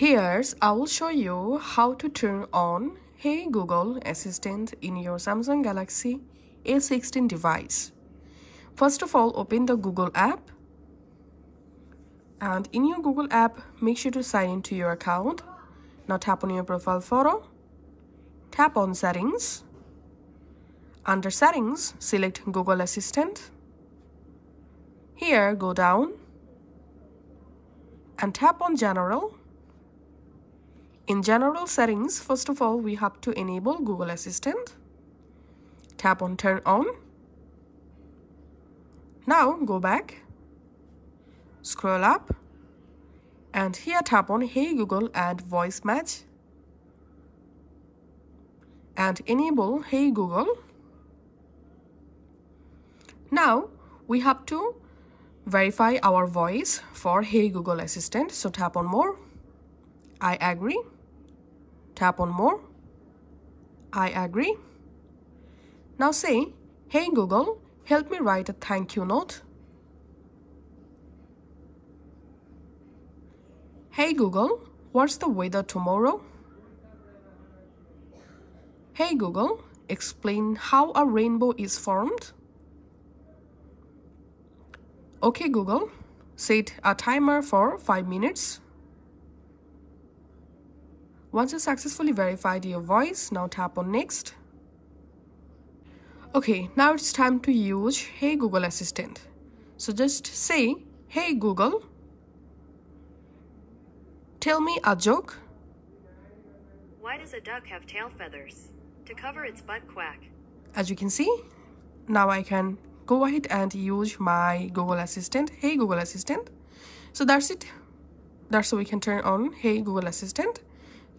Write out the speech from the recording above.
Here's I will show you how to turn on Hey Google Assistant in your Samsung Galaxy A16 device. First of all, open the Google app. And in your Google app, make sure to sign into your account. Now tap on your profile photo. Tap on settings. Under settings, select Google Assistant. Here, go down and tap on general in general settings, first of all, we have to enable Google Assistant. Tap on turn on. Now go back, scroll up, and here tap on Hey Google and voice match. And enable Hey Google. Now we have to verify our voice for Hey Google Assistant. So tap on more. I agree. Tap on more. I agree. Now say, Hey Google, help me write a thank you note. Hey Google, what's the weather tomorrow? Hey Google, explain how a rainbow is formed. Okay Google, set a timer for 5 minutes. Once you successfully verified your voice, now tap on next. Okay, now it's time to use Hey Google Assistant. So just say, Hey Google, tell me a joke. Why does a duck have tail feathers? To cover its butt quack. As you can see, now I can go ahead and use my Google Assistant, Hey Google Assistant. So that's it. That's how we can turn on Hey Google Assistant.